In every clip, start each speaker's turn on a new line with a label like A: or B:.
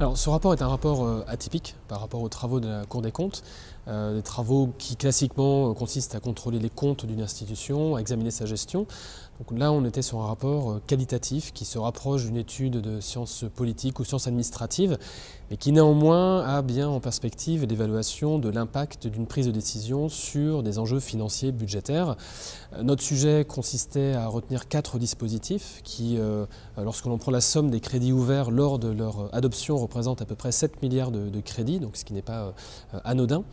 A: Alors, ce rapport est un rapport euh, atypique par rapport aux travaux de la Cour des comptes, euh, des travaux qui classiquement euh, consistent à contrôler les comptes d'une institution, à examiner sa gestion. Donc là, on était sur un rapport qualitatif qui se rapproche d'une étude de sciences politiques ou sciences administratives, mais qui néanmoins a bien en perspective l'évaluation de l'impact d'une prise de décision sur des enjeux financiers budgétaires. Notre sujet consistait à retenir quatre dispositifs qui, lorsque l'on prend la somme des crédits ouverts lors de leur adoption, représente à peu près 7 milliards de, crédits, donc ce qui n'est pas euh, anodin.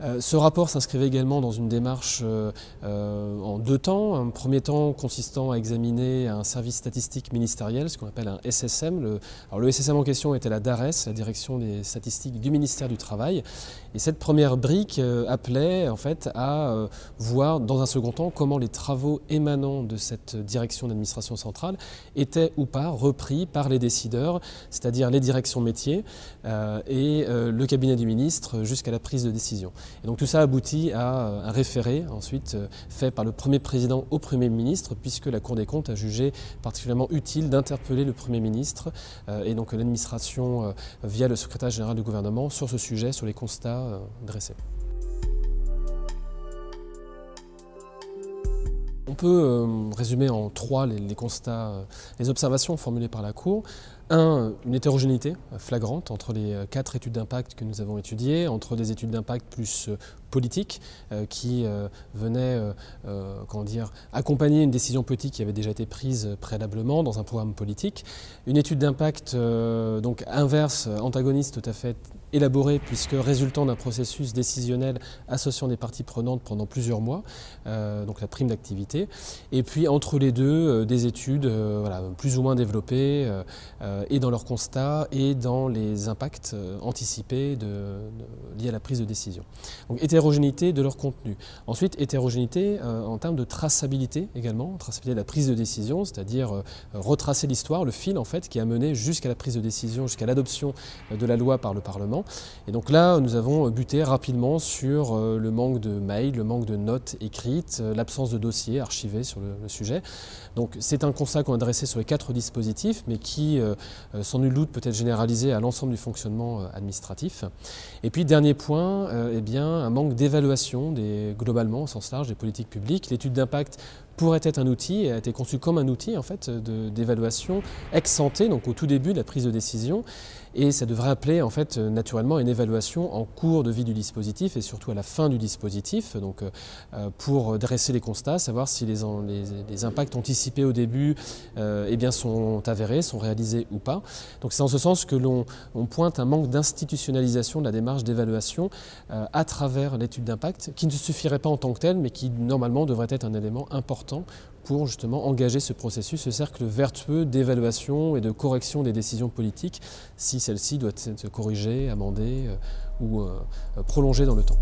A: Euh, ce rapport s'inscrivait également dans une démarche euh, en deux temps. Un premier temps consistant à examiner un service statistique ministériel, ce qu'on appelle un SSM. Le, alors le SSM en question était la DARES, la direction des statistiques du ministère du Travail. Et cette première brique appelait en fait à voir dans un second temps comment les travaux émanant de cette direction d'administration centrale étaient ou pas repris par les décideurs, c'est-à-dire les directions euh, et euh, le cabinet du ministre jusqu'à la prise de décision. Tout ça aboutit à euh, un référé ensuite fait par le premier président au premier ministre puisque la Cour des comptes a jugé particulièrement utile d'interpeller le premier ministre et donc l'administration via le secrétaire général du gouvernement sur ce sujet, sur les constats dressés. Peut résumer en trois les, constats, les observations formulées par la Cour. Un, une hétérogénéité flagrante entre les euh, quatre études d'impact que nous avons étudiées, entre des études d'impact plus euh, politiques euh, qui venaient dire, accompagner une décision politique qui avait déjà été prise préalablement dans un programme politique, une étude d'impact donc inverse, antagoniste tout à fait élaborée puisque résultant d'un processus décisionnel associant des parties prenantes pendant plusieurs mois, donc la prime d'activité, et puis entre les deux des études voilà, plus ou moins développées euh, et dans leurs constats et dans les impacts euh, anticipés liés à la prise de décision. Donc hétérogénéité de leur contenu. Ensuite, hétérogénéité euh, en termes de traçabilité également, traçabilité de la prise de décision, c'est-à-dire retracer l'histoire, le fil en fait qui a mené jusqu'à la prise de décision, jusqu'à l'adoption de la loi par le Parlement. Et donc là, nous avons buté rapidement sur le manque de mails, le manque de notes écrites, l'absence de dossiers archivés sur le, sujet. Donc c'est un constat qu'on a dressé sur les quatre dispositifs, mais qui euh, sans nul doute peut être généralisé à l'ensemble du fonctionnement euh, administratif. Et puis dernier point, euh, eh un manque d'évaluation globalement au sens large des politiques publiques. L'étude d'impact pourrait être un outil a été conçu comme un outil en fait d'évaluation ex donc au tout début de la prise de décision. Et ça devrait appeler en fait naturellement une évaluation en cours de vie du dispositif et surtout à la fin du dispositif, donc pour dresser les constats, savoir si les, les, impacts anticipés au début eh bien, sont avérés, sont réalisés ou pas. Donc c'est en ce sens que l'on pointe un manque d'institutionnalisation de la démarche d'évaluation euh, à travers l'étude d'impact, qui ne suffirait pas en tant que tel, mais qui normalement devrait être un élément important pour justement engager ce processus, ce cercle vertueux d'évaluation et de correction des décisions politiques, si celle-ci doit être corrigée, amendée euh, ou euh, prolongée dans le temps.